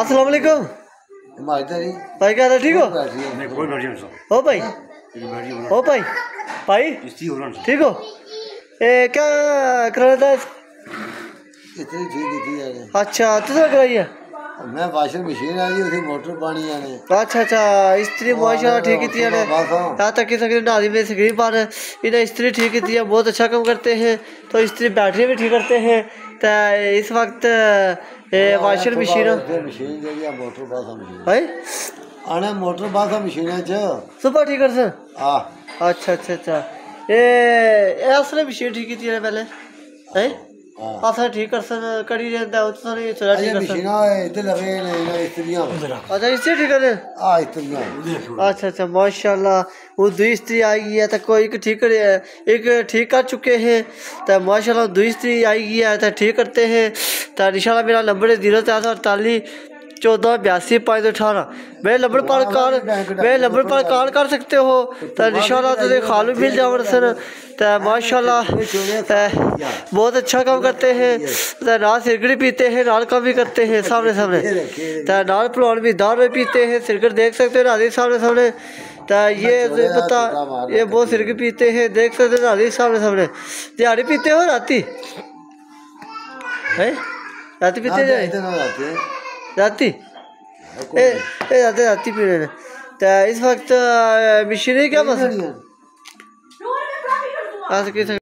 अस्सलाम वालेकुम। भाई क्या ठीक हो? हो भाई? हो हो भाई? भाई? ठीक हो? ए क्या कराना था? अच्छा तुझे कराई है मैं वाशिंग मशीन आ गई उसे मोटर पानी आने। अच्छा अच्छा इस्त्री माशाल्लाह ठीक की है। यहाँ तक कि सकते नादी में स्क्रीन पर। इन्हें इस्त्री ठीक की है बहुत अच्छा काम करते हैं। तो इस्त्री बैटरी भी ठीक करते हैं। तो इस वक्त ए वाशिंग मशीन मशीन जेह्ड़ी मोटर बासा मशीन। है आने मोटर बासा मशीन च। सुबह ठीक कर सर? आ अच्छा अच्छा अच्छा। ए असले मशीन ठीक की है पहले? है हाँ। असा ठीक कर सन कड़ी रहता है तो नहीं थोड़ा ठीक कर सन मशीना इधर लगे ने ना इस्त्रियाँ अच्छा इससे ठीक कर आ इस्त्रियाँ अच्छा अच्छा माशाल्लाह वो दुई स्त्री आई है तो कोई एक ठीक कर एक ठीक कर चुके हैं तो माशाल्लाह दुई स्त्री आई है तो ठीक करते हैं तो इंशाल्लाह मेरा नंबर है ज़ीरो चार सौ अड़तालीस चौदह बयासी पाँच सौ अठारह। मेरे नंबर पर कॉल मेरे नंबर पर कॉल कर सकते हो। तो इंशाल्लाह तुझे खालू मिल जाओ सर। तो माशाल्लाह तो बहुत अच्छा काम करते हैं। तो नाल सिरगड़ी पीते हैं नाल काम भी करते हैं सामने सामने। तो नाल पलवान भी दारू भी पीते हैं सिरगड़ देख सकते हो नाली सामने सामने। तो ये पता ये बहुत सिरगड़ी पीते हैं देख सकते हो नाली सामने सामने। दिहाड़ी पीते हो राती? है? राती पीते जाए? ना हैं। राती? ए ए पीने राती पी रहे तो इस वक्त मिशी क्या मसला हैं